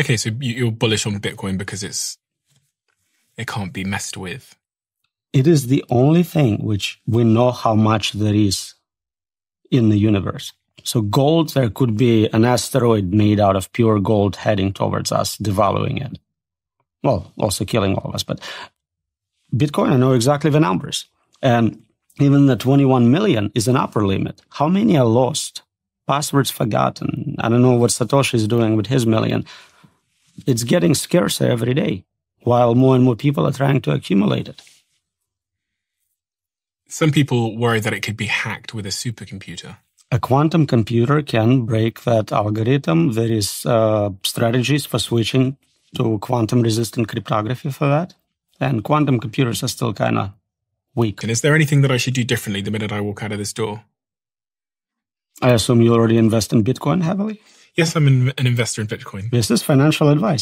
Okay, so you're bullish on Bitcoin because it's it can't be messed with. It is the only thing which we know how much there is in the universe. So gold, there could be an asteroid made out of pure gold heading towards us, devaluing it. Well, also killing all of us. But Bitcoin, I know exactly the numbers. And even the 21 million is an upper limit. How many are lost? Passwords forgotten. I don't know what Satoshi is doing with his million. It's getting scarcer every day while more and more people are trying to accumulate it. Some people worry that it could be hacked with a supercomputer. A quantum computer can break that algorithm. There is uh, strategies for switching to quantum resistant cryptography for that. And quantum computers are still kind of weak. And is there anything that I should do differently the minute I walk out of this door? I assume you already invest in Bitcoin heavily? Yes, I'm an investor in Bitcoin. This is financial advice.